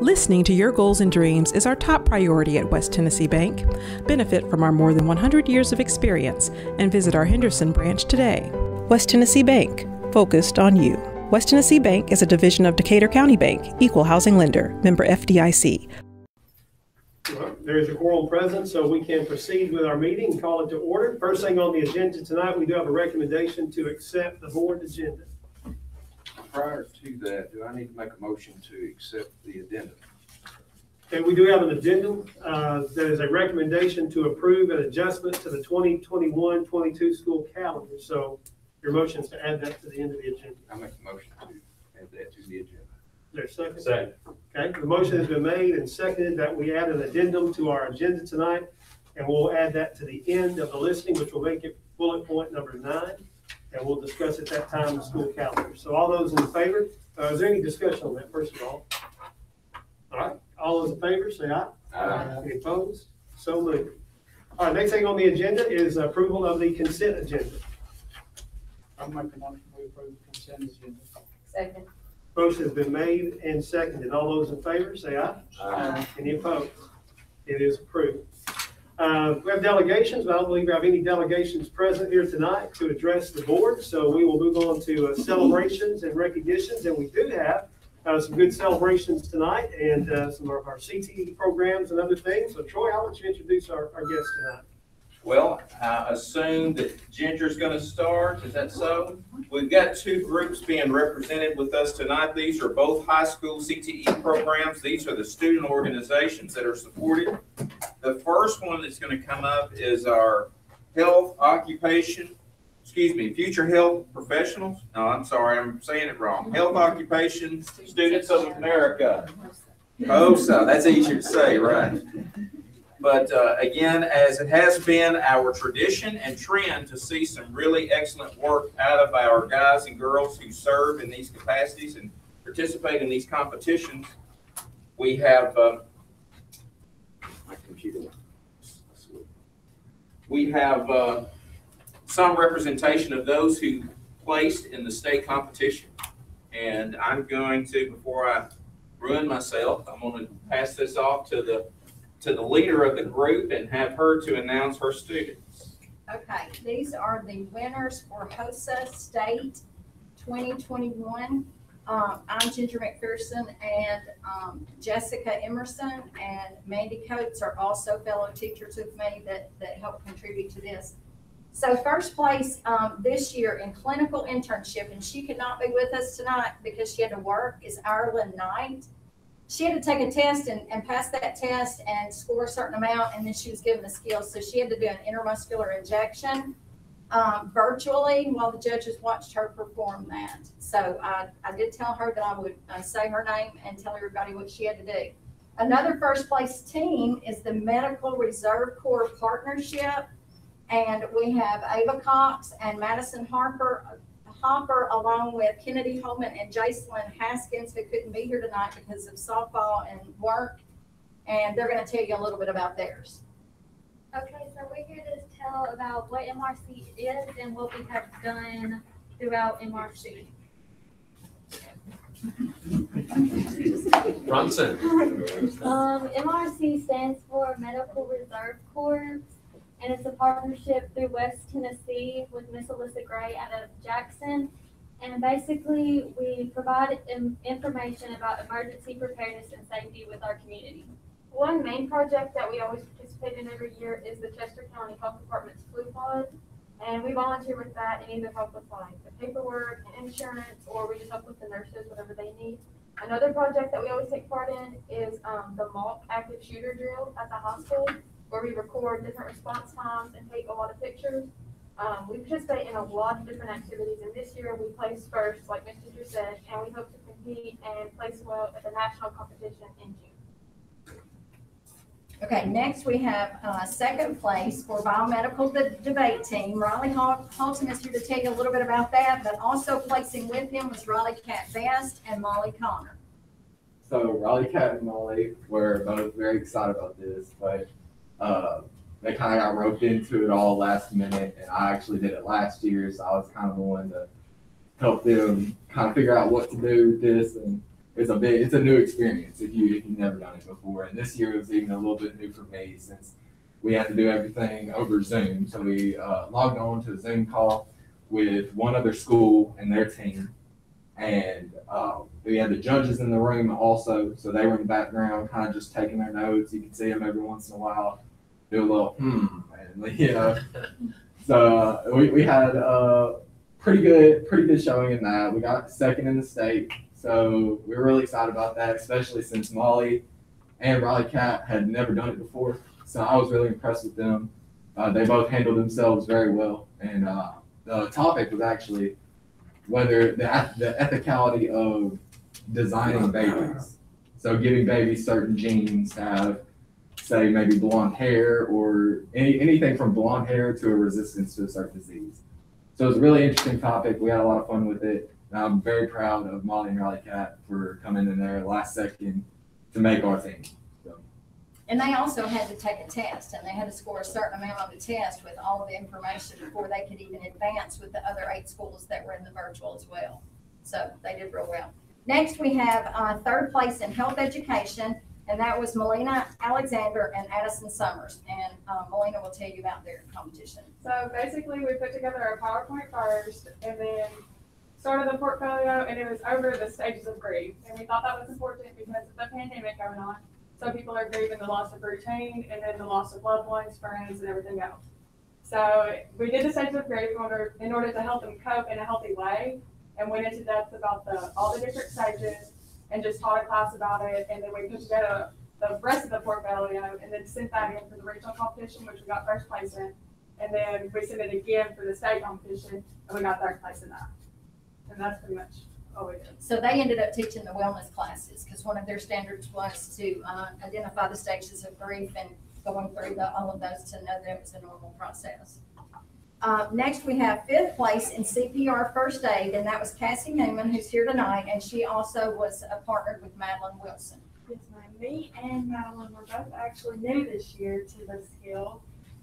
Listening to your goals and dreams is our top priority at West Tennessee Bank. Benefit from our more than 100 years of experience and visit our Henderson branch today. West Tennessee Bank, focused on you. West Tennessee Bank is a division of Decatur County Bank, equal housing lender, member FDIC. There's a quorum present, so we can proceed with our meeting, and call it to order. First thing on the agenda tonight, we do have a recommendation to accept the board agenda. Prior to that, do I need to make a motion to accept the addendum? And we do have an addendum, uh, that is a recommendation to approve an adjustment to the 2021-22 school calendar. So your motion is to add that to the end of the agenda. I make a motion to add that to the agenda. Is there a second? Second. Okay, the motion has been made and seconded that we add an addendum to our agenda tonight, and we'll add that to the end of the listing, which will make it bullet point number nine, and we'll discuss at that time the school calendar. So all those in favor, uh, is there any discussion on that, first of all? All right, all those in favor, say aye. Aye. Any opposed? So moved. All right, next thing on the agenda is approval of the consent agenda. I'll make a motion to approve the consent agenda. Second. Motion has been made and seconded. All those in favor, say aye. Any opposed? It is approved. Uh, We have delegations, but I don't believe we have any delegations present here tonight to address the board, so we will move on to uh, celebrations and recognitions, and we do have uh, some good celebrations tonight and uh, some of our CTE programs and other things. So Troy, I'll let you introduce our our guests tonight. Well, I assume that Ginger's gonna start, is that so? We've got two groups being represented with us tonight. These are both high school CTE programs. These are the student organizations that are supported. The first one that's gonna come up is our health occupation, excuse me, future health professionals. No, I'm sorry, I'm saying it wrong. Health occupation students of America. Oh, HOSA, that's easier to say, right? But uh, again, as it has been our tradition and trend to see some really excellent work out of our guys and girls who serve in these capacities and participate in these competitions, we have, uh, my computer. We have uh, some representation of those who placed in the state competition. And I'm going to, before I ruin myself, I'm going to pass this off to the to the leader of the group and have her to announce her students. Okay, these are the winners for HOSA State twenty twenty-one. Um, I'm Ginger McPherson and, um, Jessica Emerson and Mandy Coates are also fellow teachers with me that, that help contribute to this. So first place, um, this year in clinical internship, and she could not be with us tonight because she had to work, is Ireland Knight. She had to take a test and, and pass that test and score a certain amount, and then she was given the skills. So she had to do an intramuscular injection um, virtually while the judges watched her perform that. So I, I did tell her that I would uh, say her name and tell everybody what she had to do. Another first place team is the Medical Reserve Corps Partnership. And we have Ava Cox and Madison Harper, Hopper, along with Kennedy Holman and Jacelyn Haskins, who couldn't be here tonight because of softball and work. And they're gonna tell you a little bit about theirs. Okay, so we're here to tell about what MRC is and what we have done throughout MRC. Bronson. Um, MRC stands for Medical Reserve Corps, and it's a partnership through West Tennessee with Miss Alyssa Gray out of Jackson. And basically, we provide information about emergency preparedness and safety with our community. One main project that we always participate in every year is the Chester County Health Department's flu pod. And we volunteer with that and either help with like the paperwork and insurance, or we just help with the nurses, whatever they need. Another project that we always take part in is, um, the mock active shooter drill at the hospital, where we record different response times and take a lot of pictures. Um, we participate in a lot of different activities, and this year we placed first, like Ms. Ginger said, and we hope to compete and place well at the national competition in June. Okay, next we have, uh, second place for biomedical de- debate team. Riley Hal- Halton is here to tell you a little bit about that, but also placing with him was Riley Cat Best and Molly Connor. So Raleigh Cat and Molly were both very excited about this, but uh, they kind of got roped into it all last minute, and I actually did it last year, so I was kind of the one to help them kind of figure out what to do with this, and it's a big, it's a new experience if you if you've never done it before. And this year was even a little bit new for me since we had to do everything over Zoom. So we uh, logged on to a Zoom call with one other school and their team, and uh, we had the judges in the room also. So they were in the background, kind of just taking their notes. You could see them every once in a while do a little hmm, and you know. So uh, we, we had a pretty good pretty good showing in that. We got second in the state, so we were really excited about that, especially since Molly and Riley Cat had never done it before. So I was really impressed with them. Uh, they both handled themselves very well, and uh, the topic was actually whether the the ethicality of designing babies. So giving babies certain genes to have say maybe blonde hair or any, anything from blonde hair to a resistance to a certain disease. So it was a really interesting topic. We had a lot of fun with it. And I'm very proud of Molly and Riley Cat for coming in there last second to make our team. And they also had to take a test, and they had to score a certain amount on the test with all of the information before they could even advance with the other eight schools that were in the virtual as well. So they did real well. Next, we have uh, third place in health education, and that was Melina Alexander and Addison Summers. And uh, Melina will tell you about their competition. So basically, we put together a PowerPoint first, and then started the portfolio, and it was over the stages of grief. And we thought that was important because of the pandemic going on. So people are grieving the loss of routine, and then the loss of loved ones, friends, and everything else. So we did the stages of grief in order, in order to help them cope in a healthy way, and went into depth about the all the different stages and just taught a class about it. And then we put together the rest of the portfolio and then sent that in for the regional competition, which we got first place in. And then we sent it again for the state competition and we got third place in that. And that's pretty much So they ended up teaching the wellness classes because one of their standards was to uh, identify the stages of grief and going through the, all of those to know that it was a normal process. Uh, next, we have fifth place in CPR first aid, and that was Cassie Newman, who's here tonight, and she also was partnered with Madeline Wilson. Yes, ma'am. Me and Madeline were both actually new this year to the skill.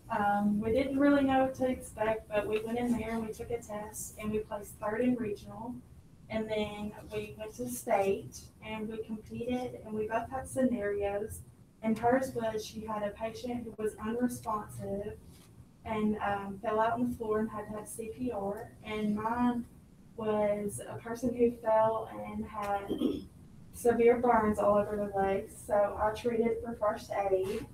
Um, we didn't really know what to expect, but we went in there and we took a test and we placed third in regional. And then we went to state and we competed and we both had scenarios. And hers was she had a patient who was unresponsive and um, fell out on the floor and had to have CPR. And mine was a person who fell and had severe burns all over their legs. So I treated for first aid.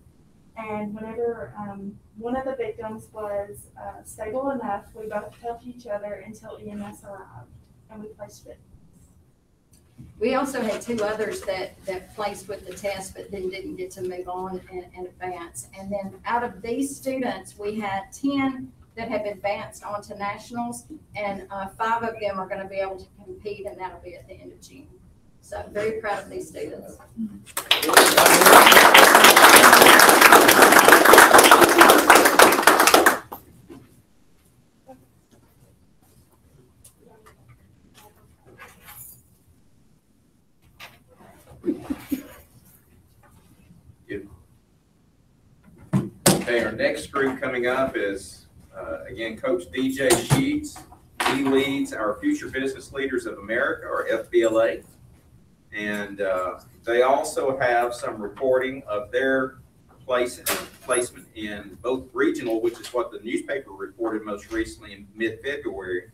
And whenever um, one of the victims was uh, stable enough, we both helped each other until EMS arrived and we placed it. We also had two others that, that placed with the test, but then didn't get to move on and, advance. And then out of these students, we had ten that have advanced onto nationals, and uh, five of them are going to be able to compete, and that'll be at the end of June. So I'm very proud of these students. Okay, our next group coming up is, uh, again, Coach DJ Sheets. He leads our Future Business Leaders of America, or FBLA. And uh, they also have some reporting of their place placement in both regional, which is what the newspaper reported most recently in mid-February.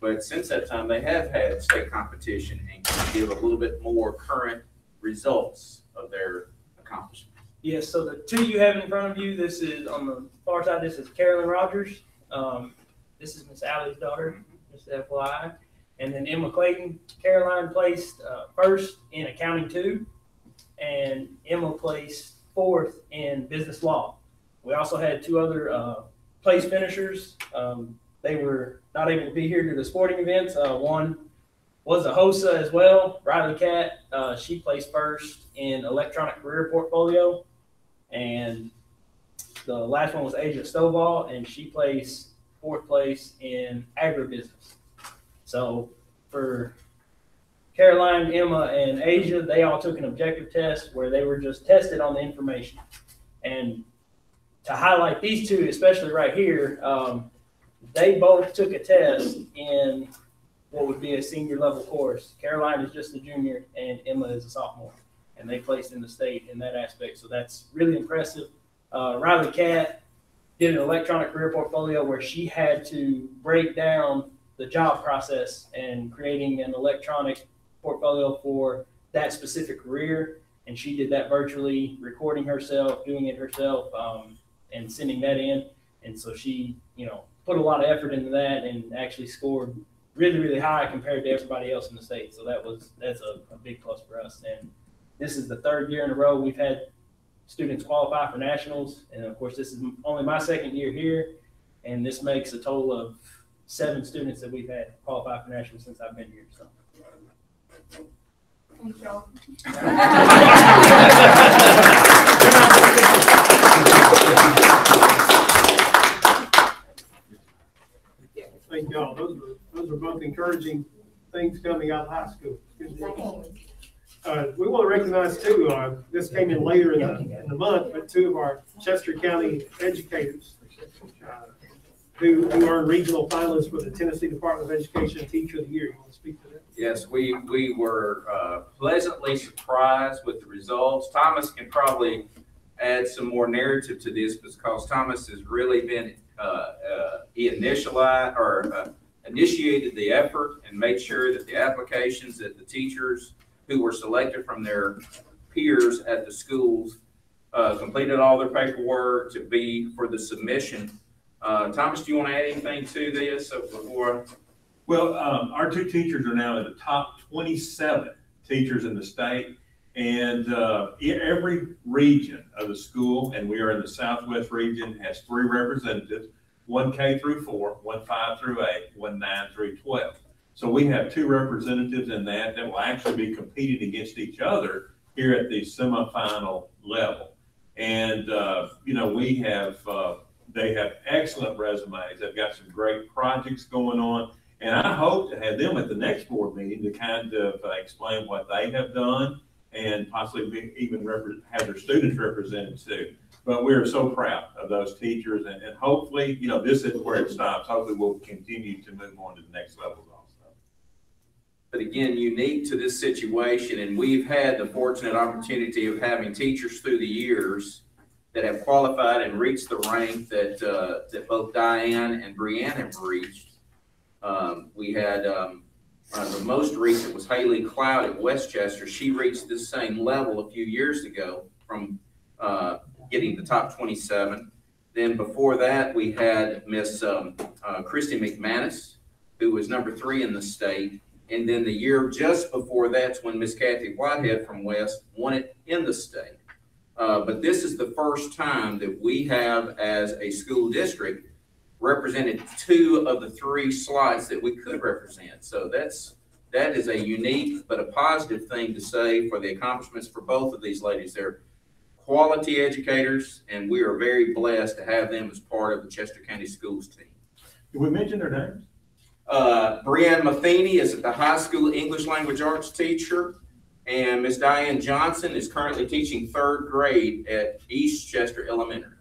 But since that time, they have had state competition and can give a little bit more current results of their accomplishments. Yes, so the two you have in front of you, this is on the far side, this is Carolyn Rogers. Um, this is Miss Allie's daughter, just FYI. And then Emma Clayton, Caroline placed uh, first in accounting two, and Emma placed fourth in business law. We also had two other uh, place finishers. Um, they were not able to be here due to the sporting events. Uh, one was a HOSA as well, Riley Cat. Uh, she placed first in electronic career portfolio. And the last one was Asia Stovall, and she placed fourth place in agribusiness. So for Caroline, Emma, and Asia, they all took an objective test where they were just tested on the information. And to highlight these two, especially right here, um, they both took a test in what would be a senior level course. Caroline is just a junior and Emma is a sophomore. And they placed in the state in that aspect. So that's really impressive. Uh, Riley Cat did an electronic career portfolio where she had to break down the job process and creating an electronic portfolio for that specific career. And she did that virtually, recording herself, doing it herself, um, and sending that in. And so she, you know, put a lot of effort into that and actually scored really, really high compared to everybody else in the state. So that was that's a, a big plus for us. And this is the third year in a row we've had students qualify for nationals. And of course, this is only my second year here. And this makes a total of seven students that we've had qualify for nationals since I've been here. So. Thank y'all. Thank y'all. Those are, those are both encouraging things coming out of high school. Uh, we want to recognize too, uh, this came in later in the, in the month, but two of our Chester County educators uh, who, who earned regional finalists for the Tennessee Department of Education Teacher of the Year. You want to speak to that? Yes, we, we were uh, pleasantly surprised with the results. Thomas can probably add some more narrative to this because Thomas has really been, uh, uh, he initialized or initiated the effort and made sure that the applications that the teachers who were selected from their peers at the schools uh, completed all their paperwork to be for the submission. Uh, Thomas, do you want to add anything to this before? Well, um, our two teachers are now in the top twenty-seven teachers in the state. And, uh, every region of the school, and we are in the southwest region, has three representatives. One K through four, one five through eight, one nine through twelve. So we have two representatives in that that will actually be competing against each other here at the semifinal level. And, uh, you know, we have, uh, they have excellent resumes. They've got some great projects going on. And I hope to have them at the next board meeting to kind of uh, explain what they have done and possibly even have their students represented too. But we are so proud of those teachers and, and hopefully, you know, this is where it stops. Hopefully we'll continue to move on to the next levels also. But again, unique to this situation, and we've had the fortunate opportunity of having teachers through the years that have qualified and reached the rank that, uh, that both Diane and Brianne have reached. Um, we had, um, uh, the most recent was Haley Cloud at Westchester. She reached this same level a few years ago from, uh, getting the top twenty-seven. Then before that, we had Miss, um, uh, Christy McManus, who was number three in the state. And then the year just before that's when Miss Kathy Whitehead from West won it in the state. Uh, but this is the first time that we have, as a school district, represented two of the three slots that we could represent. So that's, that is a unique but a positive thing to say for the accomplishments for both of these ladies. They're quality educators, and we are very blessed to have them as part of the Chester County Schools team. Did we mention their names? Uh, Brianne Matheny is the high school English language arts teacher. And Miss Diane Johnson is currently teaching third grade at East Chester Elementary.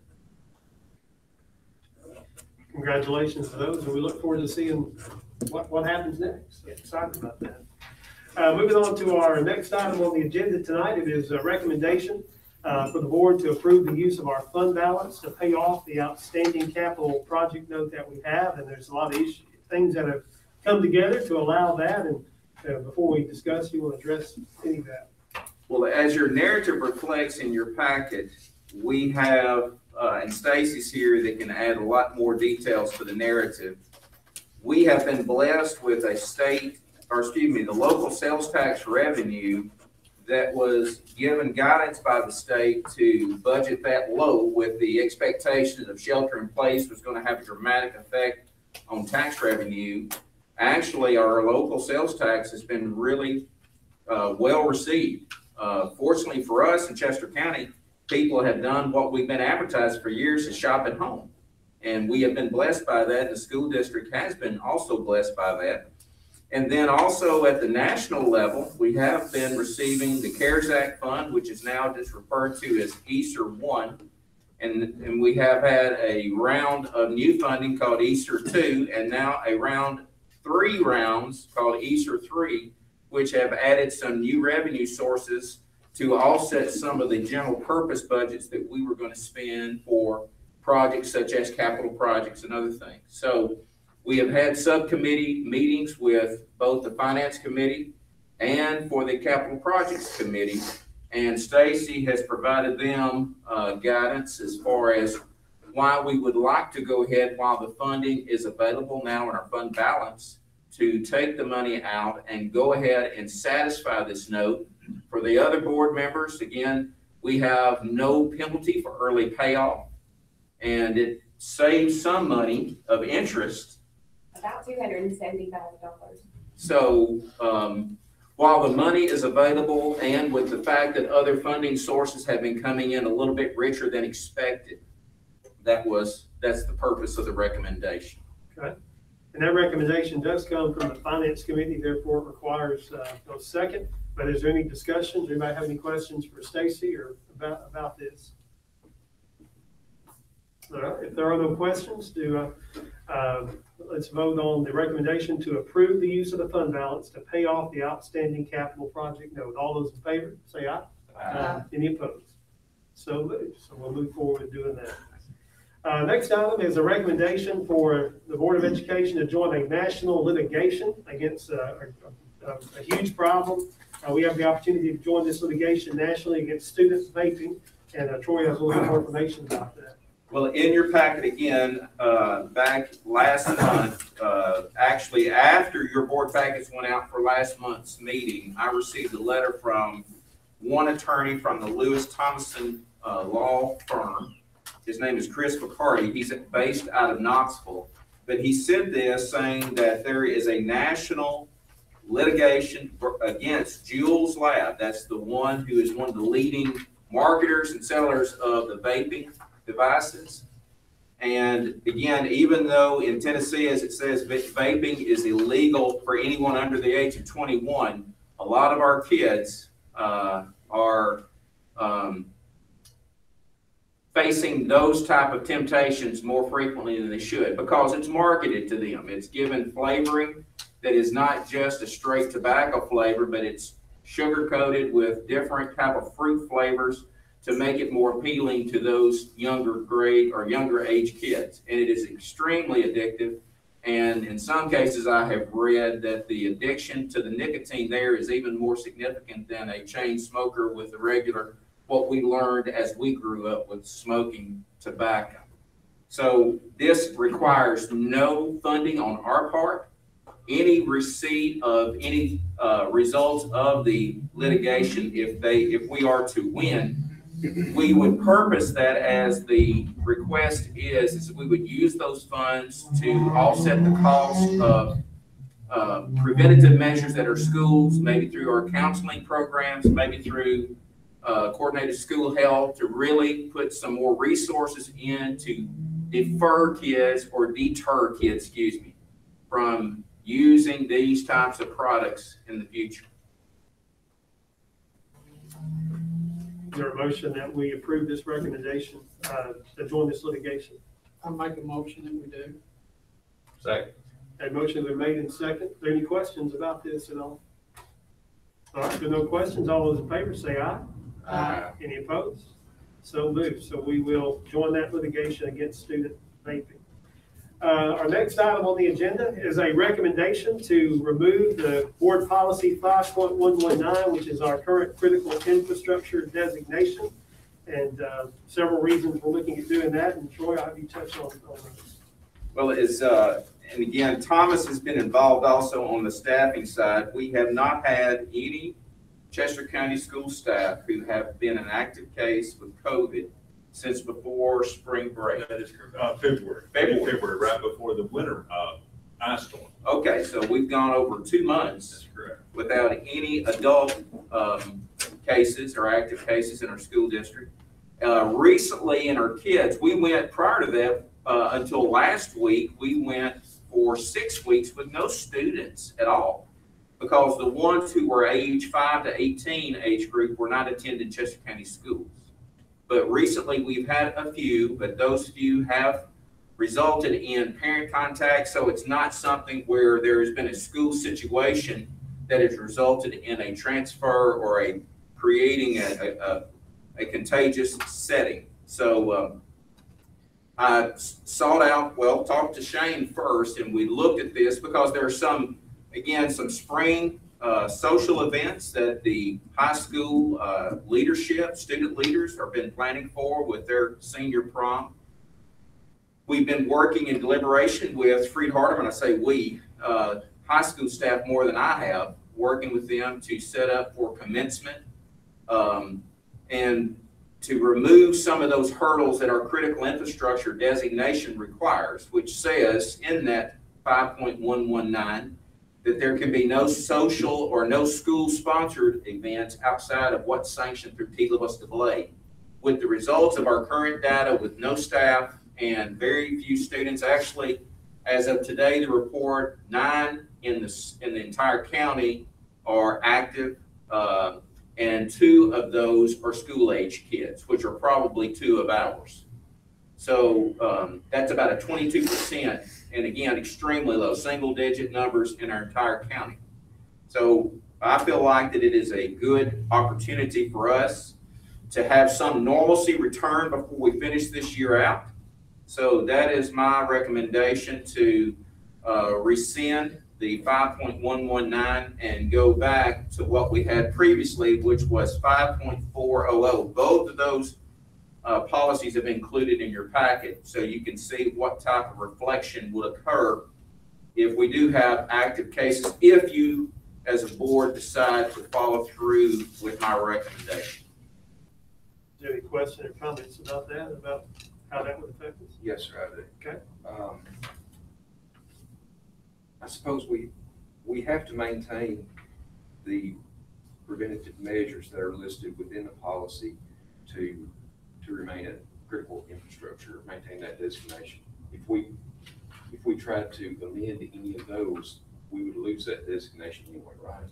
Congratulations to those, and we look forward to seeing what, what happens next. Excited about that. Uh, moving on to our next item on the agenda tonight, it is a recommendation uh, for the board to approve the use of our fund balance to pay off the outstanding capital project note that we have, and there's a lot of issues, things that have come together to allow that, and uh, before we discuss, you want to address any of that? Well, as your narrative reflects in your packet, we have, uh, and Stacy's here that can add a lot more details to the narrative. We have been blessed with a state, or excuse me, the local sales tax revenue that was given guidance by the state to budget that low with the expectation of shelter in place was gonna have a dramatic effect on tax revenue. Actually, our local sales tax has been really, uh, well received. Uh, fortunately for us in Chester County, people have done what we've been advertised for years is shop at home. And we have been blessed by that. The school district has been also blessed by that. And then also at the national level, we have been receiving the CARES Act fund, which is now just referred to as ESSER One. And, and we have had a round of new funding called ESSER Two, and now a round three rounds called ESSER Three, which have added some new revenue sources to offset some of the general purpose budgets that we were going to spend for projects such as capital projects and other things. So we have had subcommittee meetings with both the finance committee and for the capital projects committee. And Stacy has provided them, uh, guidance as far as why we would like to go ahead while the funding is available now in our fund balance to take the money out and go ahead and satisfy this note. For the other board members, again, we have no penalty for early payoff. And it saves some money of interest About two hundred and seventy thousand dollars. so, um, while the money is available and with the fact that other funding sources have been coming in a little bit richer than expected, that was, that's the purpose of the recommendation. Okay. And that recommendation does come from the finance committee, therefore it requires, uh, no second. But is there any discussion? Does anybody have any questions for Stacy or about, about this? All right, if there are no questions, do, uh, um, let's vote on the recommendation to approve the use of the fund balance to pay off the outstanding capital project note. All those in favor, say aye. Aye. Any opposed? So moved. So we'll move forward with doing that. Uh, next item is a recommendation for the Board of Education to join a national litigation against, uh, a, a, a huge problem. Uh, we have the opportunity to join this litigation nationally against student vaping, and uh, Troy has a little bit more information about that. Well, in your packet again, uh, back last month, uh, actually after your board packets went out for last month's meeting, I received a letter from one attorney from the Lewis Thomason, uh, law firm. His name is Chris McCarty. He's based out of Knoxville. But he sent this saying that there is a national litigation against Juul Labs. That's the one who is one of the leading marketers and sellers of the vaping devices. And again, even though in Tennessee, as it says, vaping is illegal for anyone under the age of twenty-one, a lot of our kids, uh, are, um, facing those type of temptations more frequently than they should because it's marketed to them. It's given flavoring that is not just a straight tobacco flavor, but it's sugar coated with different type of fruit flavors to make it more appealing to those younger grade or younger age kids. And it is extremely addictive. And in some cases, I have read that the addiction to the nicotine there is even more significant than a chain smoker with the regular, what we learned as we grew up with smoking tobacco. So this requires no funding on our part. Any receipt of any, uh, results of the litigation, if they, if we are to win, we would purpose that as the request is, is we would use those funds to offset the cost of uh, preventative measures at our schools, maybe through our counseling programs, maybe through uh, coordinated school health, to really put some more resources in to defer kids or deter kids, excuse me, from using these types of products in the future. Is there a motion that we approve this recommendation, uh, to join this litigation? I make a motion that we do. Second. A motion been made in second. Are there any questions about this at all? All right, if there are no questions, all those in favor say aye. Aye. Any opposed? So moved. So we will join that litigation against student vaping. Uh, our next item on the agenda is a recommendation to remove the board policy five point one one nine, which is our current critical infrastructure designation. And, uh, several reasons we're looking at doing that, and Troy, I'll have you touch on, on those. Well, is, uh, and again, Thomas has been involved also on the staffing side. We have not had any Chester County school staff who have been an active case with COVID since before spring break. That is, uh, February. February. February, right before the winter, uh, ice storm. Okay, so we've gone over two months That's correct. without any adult um, cases or active cases in our school district. Uh, Recently, in our kids, we went, prior to that, uh, until last week, we went for six weeks with no students at all. Because the ones who were age five to eighteen age group were not attending Chester County schools. But recently, we've had a few, but those few have resulted in parent contact, so it's not something where there has been a school situation that has resulted in a transfer or a creating a, a, a contagious setting. So, um, I sought out, well, talked to Shane first, and we looked at this because there are some, again, some spring uh, social events that the high school uh, leadership, student leaders, have been planning for with their senior prom. We've been working in deliberation with Freed-Hardeman. I say we, uh, high school staff more than I have, working with them to set up for commencement um, and to remove some of those hurdles that our critical infrastructure designation requires, which says in that 5.119 that there can be no social or no school-sponsored events outside of what's sanctioned through TSSAA. With the results of our current data with no staff and very few students, actually, as of today, the report, nine in the, in the entire county are active. Uh, and two of those are school-age kids, which are probably two of ours. So um, that's about a 22%, and again, extremely low, single-digit numbers in our entire county. So I feel like that it is a good opportunity for us to have some normalcy return before we finish this year out. So that is my recommendation to uh, rescind the five point one one nine and go back to what we had previously, which was five point four oh oh. Both of those uh, policies have been included in your packet, so you can see what type of reflection would occur if we do have active cases, if you, as a board, decide to follow through with my recommendation. Is there any question or comments about that, about how that would affect us? Yes, sir, I do. Okay. Um, I suppose we, we have to maintain the preventative measures that are listed within the policy to, to remain a critical infrastructure, maintain that designation. If we, if we tried to amend any of those, we would lose that designation anyway, right?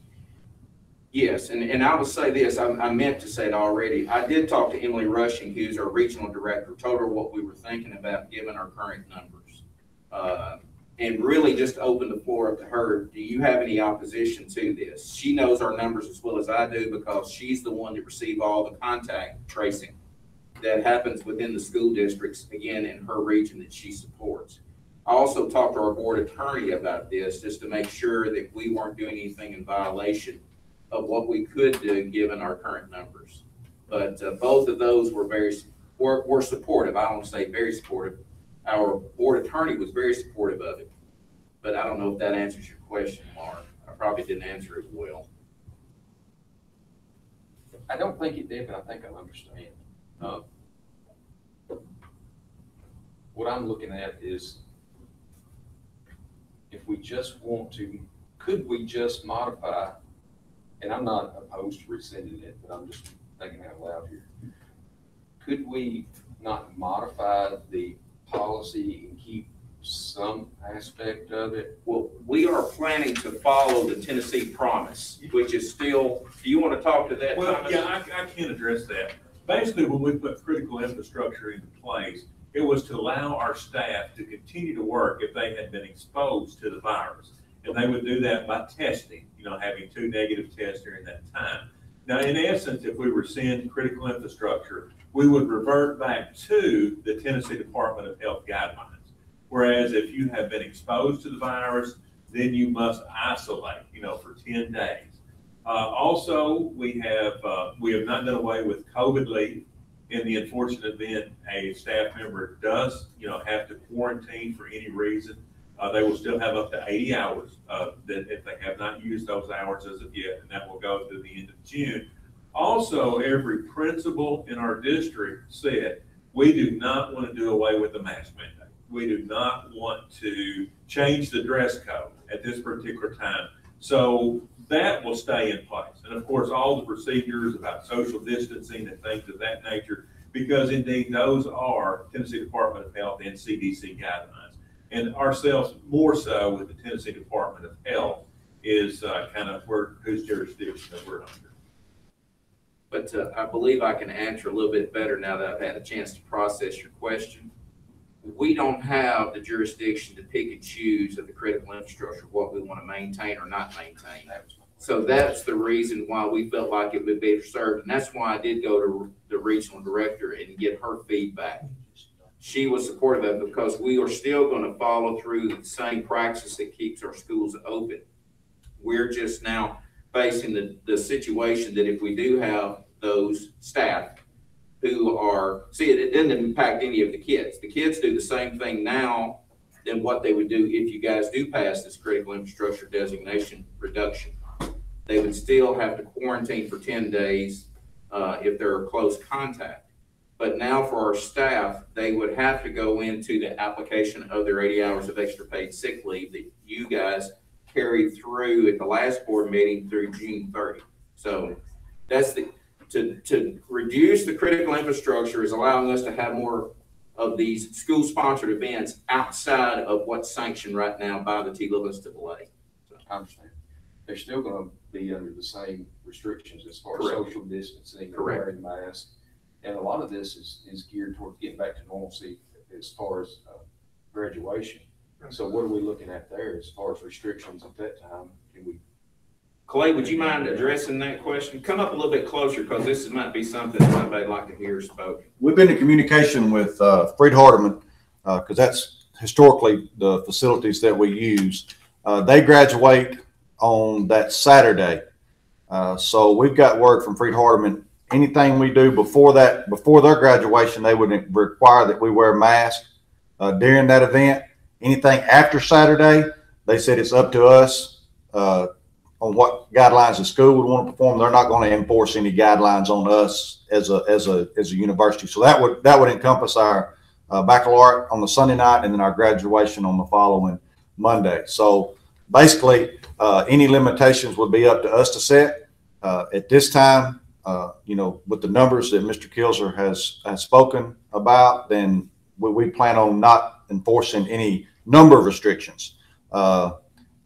Yes, and, and I will say this, I, I meant to say it already. I did talk to Emily Rushing, who's our regional director, told her what we were thinking about given our current numbers. Uh, and really just opened the floor up to her. Do you have any opposition to this? She knows our numbers as well as I do because she's the one that receive all the contact tracing that happens within the school districts, again, in her region that she supports. I also talked to our board attorney about this, just to make sure that we weren't doing anything in violation of what we could do, given our current numbers. But uh, both of those were very, were, were supportive. I don't say very supportive. Our board attorney was very supportive of it. But I don't know if that answers your question, Mark. I probably didn't answer it well. I don't think it did, but I think I understand. Uh, What I'm looking at is if we just want to, could we just modify, and I'm not opposed to rescinding it, but I'm just thinking out loud here. Could we not modify the policy and keep some aspect of it? Well, we are planning to follow the Tennessee Promise, which is still, do you want to talk to that, Well, Thomas? yeah, I, I can address that. Basically, when we put critical infrastructure into place, it was to allow our staff to continue to work if they had been exposed to the virus. And they would do that by testing, you know, having two negative tests during that time. Now, in essence, if we rescind critical infrastructure, we would revert back to the Tennessee Department of Health guidelines. Whereas if you have been exposed to the virus, then you must isolate, you know, for ten days. Uh, also, we have, uh, we have not done away with COVID leave. In the unfortunate event, a staff member does, you know, have to quarantine for any reason, uh, they will still have up to eighty hours, uh, that if they have not used those hours as of yet, and that will go through the end of June. Also, every principal in our district said, we do not want to do away with the mask mandate. We do not want to change the dress code at this particular time. So that will stay in place. And of course, all the procedures about social distancing and things of that nature, because indeed those are Tennessee Department of Health and CDC guidelines. And ourselves more so with the Tennessee Department of Health is uh, kind of where, whose jurisdiction that we're under. But uh, I believe I can answer a little bit better now that I've had a chance to process your question. we don't have the jurisdiction to pick and choose of the critical infrastructure, what we want to maintain or not maintain. So that's the reason why we felt like it would be better served, and that's why I did go to the regional director and get her feedback. She was supportive of it because we are still gonna follow through the same practice that keeps our schools open. We're just now facing the, the situation that if we do have those staff who are, see, it, it doesn't impact any of the kids. The kids do the same thing now than what they would do if you guys do pass this critical infrastructure designation reduction. They would still have to quarantine for ten days, uh, if they're a close contact. But now for our staff, they would have to go into the application of their eighty hours of extra paid sick leave that you guys carried through at the last board meeting through June thirty. So that's the, to, to reduce the critical infrastructure is allowing us to have more of these school-sponsored events outside of what's sanctioned right now by the TSSAA. I understand. They're still gonna be under the same restrictions as far as Correct. social distancing, and Correct. wearing masks. And a lot of this is, is geared toward getting back to normalcy as far as uh, graduation. So what are we looking at there as far as restrictions at that time? Can we Clay, would you mind addressing that question? Come up a little bit closer, because this might be something somebody'd like to hear spoken. We've been in communication with uh, Freed-Hardeman, because that's historically the facilities that we use. Uh, They graduate on that Saturday. Uh, So we've got word from Freed-Hardeman, anything we do before that, before their graduation, they would require that we wear masks uh, during that event. Anything after Saturday, they said it's up to us uh, on what guidelines the school would want to perform. They're not going to enforce any guidelines on us as a, as a, as a university. So that would, that would encompass our uh, baccalaureate on the Sunday night and then our graduation on the following Monday. So basically, uh, any limitations would be up to us to set. Uh, at this time, uh, you know, with the numbers that Mr. Kilzer has, has spoken about, then we, we plan on not enforcing any number of restrictions. Uh,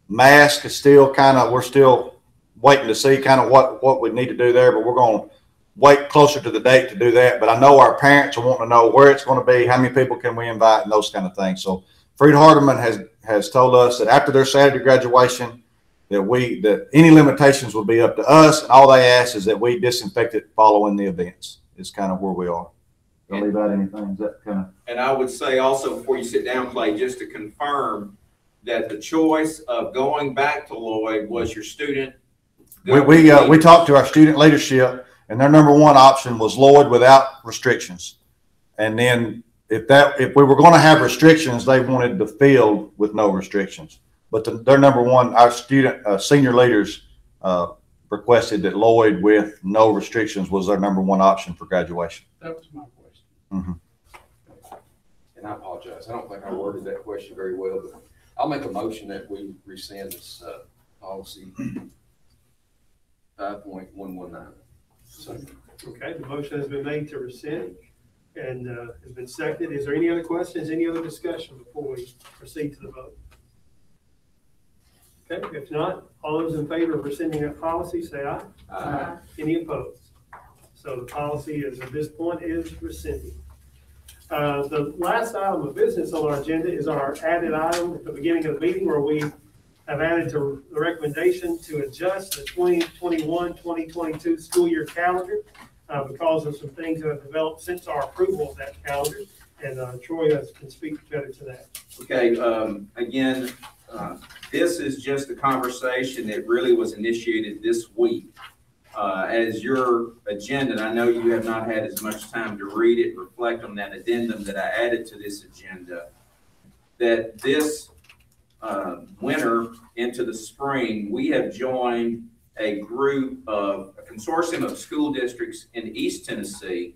mask is still kind of, we're still waiting to see kind of what, what we need to do there, but we're going to wait closer to the date to do that. But I know our parents are wanting to know where it's going to be, how many people can we invite, and those kind of things. So Freed-Hardeman has, has told us that after their Saturday graduation, that we, that any limitations would be up to us, and all they ask is that we disinfect it following the events, is kind of where we are. Don't leave out anything, is that kind of? And I would say also, before you sit down, Clay, just to confirm that the choice of going back to Loyd was your student. We, we, uh, we talked to our student leadership and their number one option was Loyd without restrictions. And then if that, if we were going to have restrictions, they wanted the field with no restrictions. But the, their number one, our student, uh, senior leaders, uh, requested that Loyd with no restrictions was their number one option for graduation. That was my question. And I apologize, I don't think I worded that question very well, but I'll make a motion that we rescind this, uh, policy five point one one nine. Okay, the motion has been made to rescind and uh, has been seconded. Is there any other questions, any other discussion before we proceed to the vote? Okay, if not, all those in favor of rescinding that policy, say aye. Aye. Any opposed? So the policy is, at this point, is rescinded. Uh, The last item of business on our agenda is our added item at the beginning of the meeting where we have added to the recommendation to adjust the 2021-2022 school year calendar uh, because of some things that have developed since our approval of that calendar. And uh, Troy has- can speak better to that. Okay, um, again, uh, this is just a conversation that really was initiated this week. Uh, as your agenda, and I know you have not had as much time to read it, reflect on that addendum that I added to this agenda, that this, uh, winter into the spring, we have joined a group of, a consortium of school districts in East Tennessee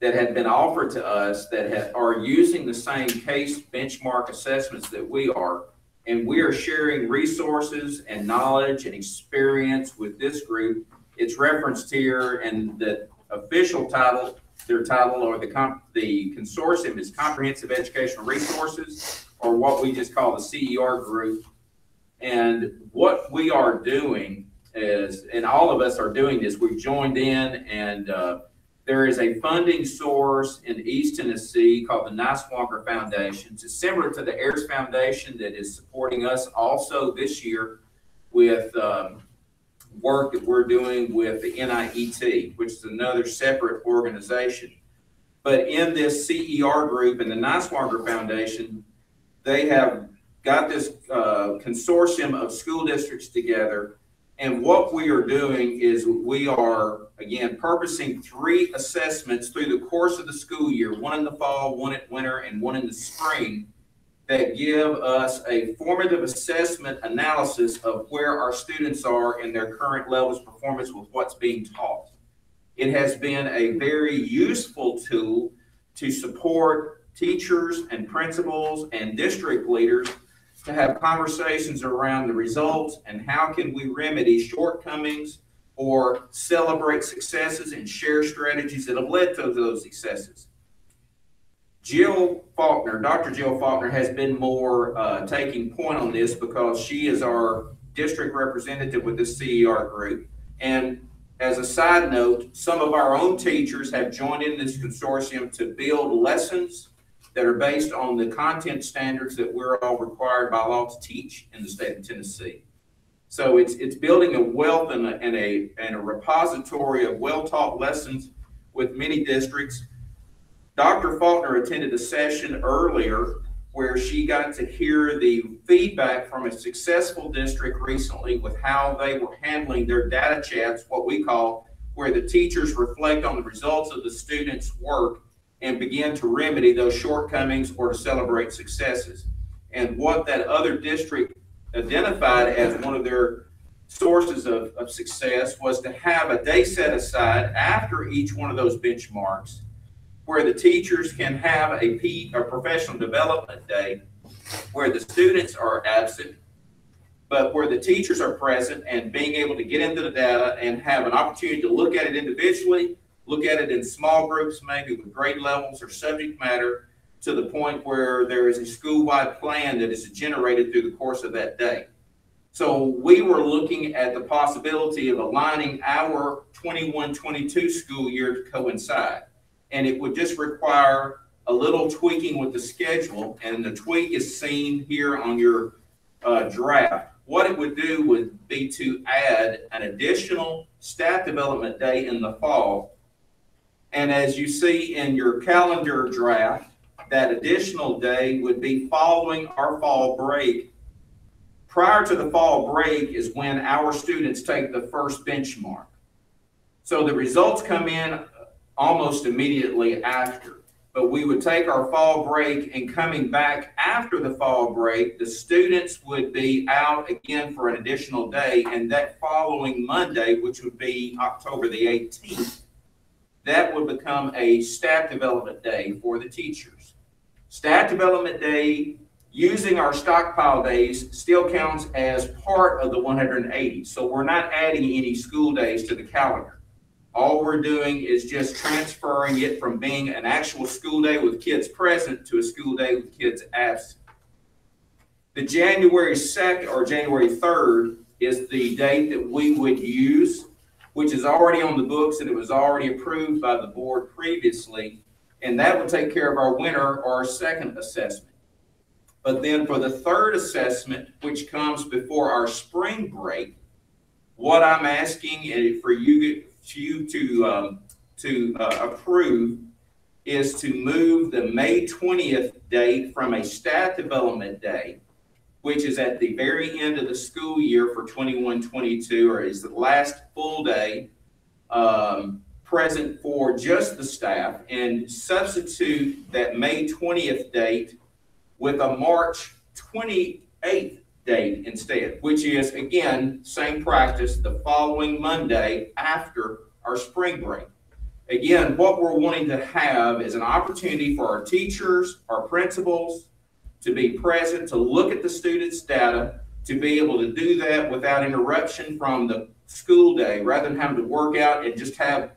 that had been offered to us that ha are using the same case benchmark assessments that we are. And we are sharing resources and knowledge and experience with this group. It's referenced here and the official title, their title or the the consortium is Comprehensive Educational Resources or what we just call the CER group. And what we are doing is, and all of us are doing this, we've joined in and, uh, There is a funding source in East Tennessee called the Niswonger Foundation. It's similar to the Ayers Foundation that is supporting us also this year with um, work that we're doing with the NIET, which is another separate organization. But in this CER group and the Niswonger Foundation, they have got this uh, consortium of school districts together. And what we are doing is we are, again, purposing three assessments through the course of the school year, one in the fall, one at winter, and one in the spring, that give us a formative assessment analysis of where our students are in their current levels of performance with what's being taught. It has been a very useful tool to support teachers and principals and district leaders to have conversations around the results and how can we remedy shortcomings or celebrate successes and share strategies that have led to those successes. Jill Faulkner, Dr. Jill Faulkner has been more uh, taking point on this because she is our district representative with this CER group. And as a side note, some of our own teachers have joined in this consortium to build lessons that are based on the content standards that we're all required by law to teach in the state of Tennessee. So it's it's building a wealth and a, and a, and a repository of well-taught lessons with many districts. Dr. Faulkner attended a session earlier where she got to hear the feedback from a successful district recently with how they were handling their data chats, what we call where the teachers reflect on the results of the students' work and begin to remedy those shortcomings or to celebrate successes. And what that other district identified as one of their sources of, of success was to have a day set aside after each one of those benchmarks where the teachers can have a P, a professional development day where the students are absent, but where the teachers are present and being able to get into the data and have an opportunity to look at it individually look at it in small groups, maybe with grade levels or subject matter, to the point where there is a school-wide plan that is generated through the course of that day. So we were looking at the possibility of aligning our 21-22 school year to coincide. And it would just require a little tweaking with the schedule, and the tweak is seen here on your uh, draft. What it would do would be to add an additional staff development day in the fall and as you see in your calendar draft, that additional day would be following our fall break. Prior to the fall break is when our students take the first benchmark. So the results come in almost immediately after. But we would take our fall break and coming back after the fall break, the students would be out again for an additional day. And that following Monday, which would be October the 18th, that would become a staff development day for the teachers. Staff development day using our stockpile days still counts as part of the 180. So we're not adding any school days to the calendar. All we're doing is just transferring it from being an actual school day with kids present to a school day with kids absent. The January 2nd or January 3rd is the date that we would use which is already on the books and it was already approved by the board previously. And that would take care of our winter or our second assessment. But then for the third assessment, which comes before our spring break, what I'm asking for you, you to, um, to uh, approve is to move the May 20th date from a staff development day which is at the very end of the school year for 21 22, or is the last full day um, present for just the staff, and substitute that May 20th date with a March 28th date instead, which is again, same practice the following Monday after our spring break. Again, what we're wanting to have is an opportunity for our teachers, our principals, to be present, to look at the students' data, to be able to do that without interruption from the school day, rather than having to work out and just have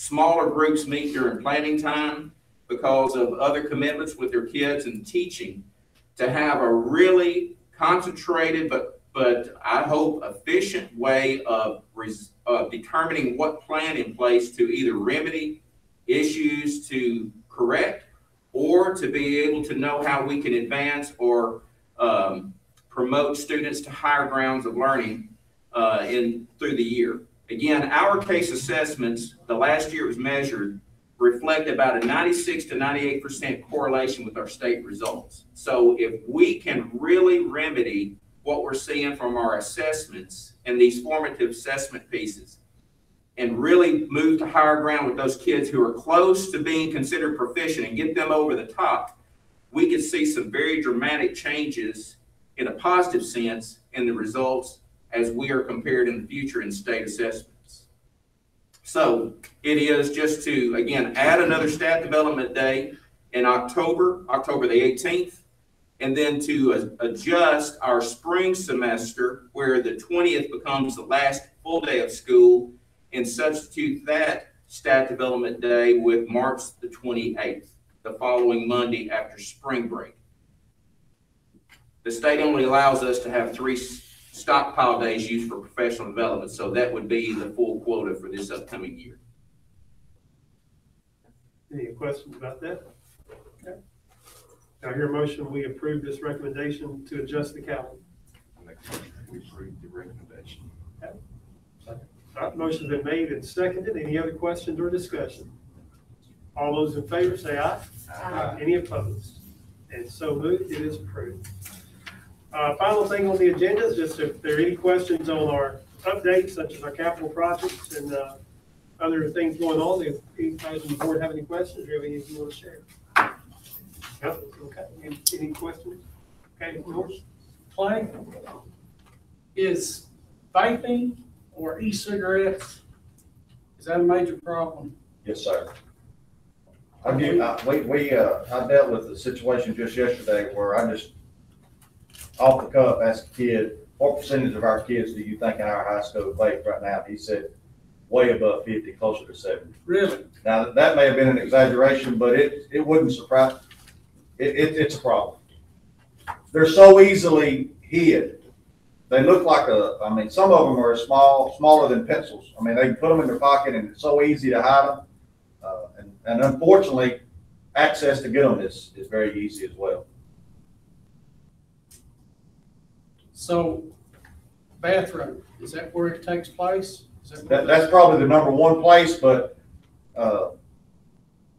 smaller groups meet during planning time because of other commitments with their kids and teaching, to have a really concentrated but but I hope efficient way of, of determining what plan in place to either remedy issues to correct or to be able to know how we can advance or um, promote students to higher grounds of learning uh, in through the year. Again, our case assessments, the last year it was measured, reflect about a 96 to 98% correlation with our state results. So if we can really remedy what we're seeing from our assessments and these formative assessment pieces and really move to higher ground with those kids who are close to being considered proficient and get them over the top, we could see some very dramatic changes in a positive sense in the results as we are compared in the future in state assessments. So it is just to, again, add another stat development day in October, October the 18th, and then to adjust our spring semester where the 20th becomes the last full day of school and substitute that stat development day with March the 28th, the following Monday after spring break. The state only allows us to have three stockpile days used for professional development, so that would be the full quota for this upcoming year. Any questions about that? Okay. I hear a motion, we approve this recommendation to adjust the calendar. I make a motion that We approve the recommendation. Okay. All right, motion's been made and seconded. Any other questions or discussion? All those in favor say aye. Aye. Any opposed? And so moved, it is approved. Uh, final thing on the agenda is just if there are any questions on our updates, such as our capital projects and, uh, other things going on, if anybody on the board have any questions or have anything you want to share? Yep, okay. Any, any questions? Okay, yours? Clay, is vaping or e-cigarettes, is that a major problem? Yes, sir. I give, I, we, we, uh, I dealt with the situation just yesterday where I just, off the cuff, asked a kid, what percentage of our kids do you think in our high school vape right now? He said, way above fifty, closer to seventy. Really? Now, that may have been an exaggeration, but it, it wouldn't surprise, it, it, it's a problem. They're so easily hid. They look like a, I mean, some of them are small, smaller than pencils. I mean, they can put them in their pocket and it's so easy to hide them. Uh, and, and unfortunately, access to get them is, is very easy as well. So bathroom, is that where it takes place? Is that That, that's probably the number one place, but, uh,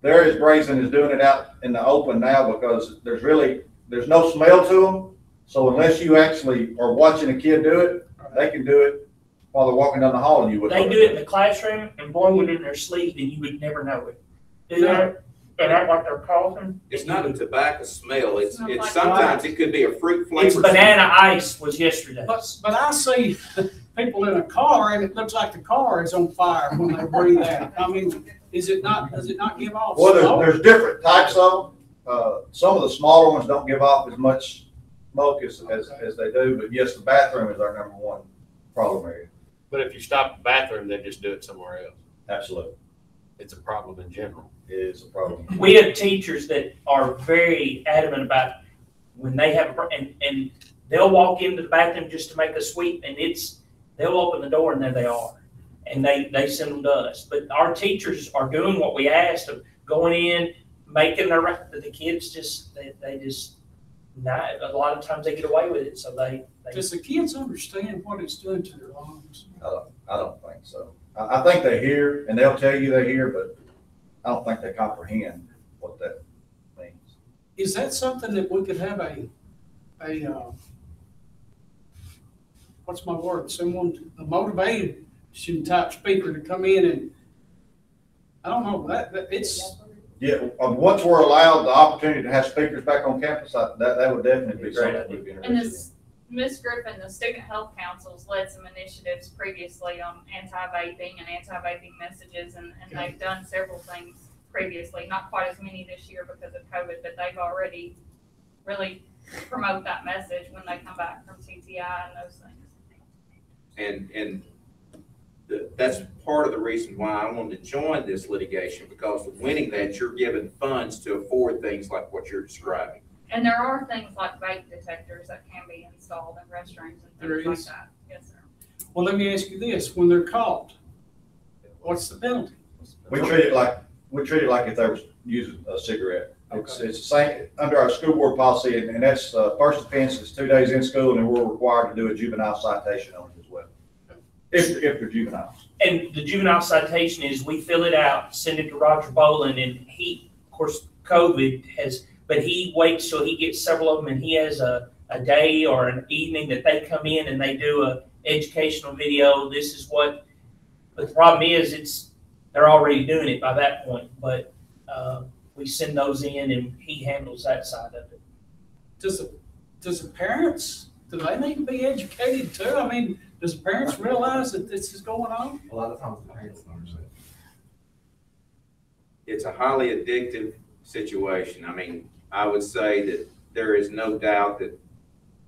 there is Brazen is doing it out in the open now because there's really, there's no smell to them. So unless you actually are watching a kid do it, they can do it while they're walking down the hall and you would. They do it in the classroom and boy it in their sleep and you would never know it. Do that, and act like they're coughing. It's not a tobacco smell, it's, Smells it's like sometimes it could be a fruit flavor. It's banana ice was yesterday. But, but I see people in a car and it looks like the car is on fire when they breathe out. I mean, is it not, does it not give off Well, smoke? there's, there's different types of them. Uh, some of the smaller ones don't give off as much smoke as, as, as they do, but yes, the bathroom is our number one problem area. But if you stop the bathroom, they just do it somewhere else. Absolutely. It's a problem in general. It is a problem. We have teachers that are very adamant about when they have, a pr- and, and they'll walk into the bathroom just to make a sweep and it's, they'll open the door and there they are. And they, they send them to us. But our teachers are doing what we asked of going in, making their, the kids just, they, they just, not, a lot of times they get away with it, so they, they. Does the kids understand what it's doing to their lungs? I don't, I don't think so. I, I think they hear, and they'll tell you they hear, but I don't think they comprehend what that means. Is that something that we could have a, a, uh, what's my word, someone, a motivation type speaker to come in and, I don't know, that, that, it's, Yeah, once we're allowed the opportunity to have speakers back on campus, I, that, that would definitely be Great something we'd be And interested in. this, Ms. Griffin, the Student Health Council's led some initiatives previously on anti-vaping and anti-vaping messages, and, and they've done several things previously, not quite as many this year because of COVID, but they've already really promote that message when they come back from CTI and those things. And, and the, that's part of the reason why I wanted to join this litigation, because with winning that, you're given funds to afford things like what you're describing. And there are things like vape detectors that can be installed in restrooms and There things like is? that. Yes, sir. well, let me ask you this, when they're caught, what's the penalty? We treat it like we treat it like if they were using a cigarette. It's, it's the same, under our school board policy, and, and that's, uh, first offense is two days in school, and we're required to do a juvenile citation on it as well. If, if they're juveniles. And the juvenile citation is we fill it out, send it to Roger Boland, and he, of course, COVID has, but he waits till he gets several of them, and he has a, a day or an evening that they come in and they do a educational video. This is what, but the problem is, it's, they're already doing it by that point, but, uh, we send those in and he handles that side of it. Does the, does the parents, do they need to be educated too? I mean, does the parents realize that this is going on? A lot of times the parents don't understand. it's a highly addictive situation. I mean, I would say that there is no doubt that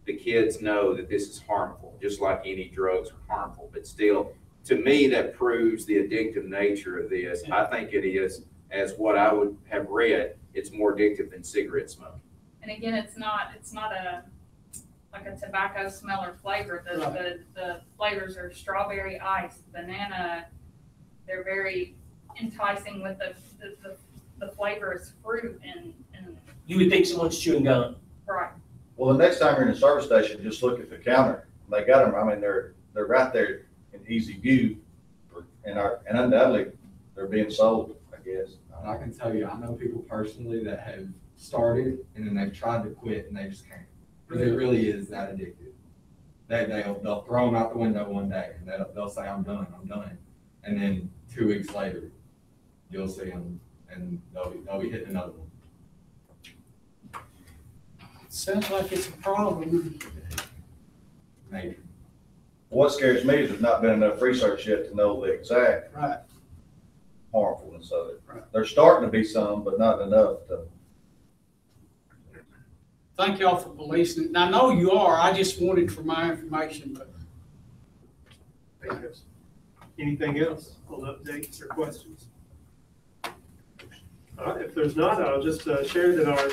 the kids know that this is harmful, just like any drugs are harmful. But still, to me, that proves the addictive nature of this. I think it is, as what I would have read, it's more addictive than cigarette smoke. And again, it's not, it's not a, like a tobacco smell or flavor. The, the, the flavors are strawberry ice, banana. They're very enticing with the, the, the, the flavor is fruit and, and, You would think someone's chewing gum. right. Well, the next time you're in a service station, just look at the counter. They got them, I mean, they're, they're right there in easy view. And are, and undoubtedly, they're being sold, I guess. And I can tell you, I know people personally that have started and then they've tried to quit and they just can't. Because it really is that addictive. They, they'll, they'll throw them out the window one day and they'll, they'll say, I'm done, I'm done. And then two weeks later, you'll see them and they'll be, they'll be hitting another one. Sounds like it's a problem. Maybe. What scares me is there's not been enough research yet to know the exact Right. harmfulness of it. Right. There's starting to be some, but not enough to. Thank y'all for policing it. And I know you are. I just wanted for my information, but Anything else on updates or questions? All right, if there's not, I'll just uh, share that our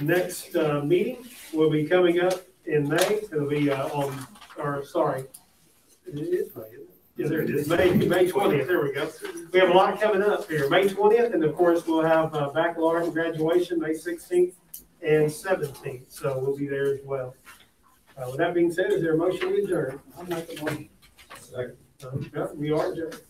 next uh, meeting will be coming up in May. It'll be uh, on, or sorry, it is May. Yeah, there it is, May, May twentieth, there we go. We have a lot coming up here, May twentieth, and of course, we'll have uh, baccalaureate graduation, May sixteenth and seventeenth, so we'll be there as well. Uh, With that being said, is there a motion to adjourn? I'm not the one. Uh, We are adjourned.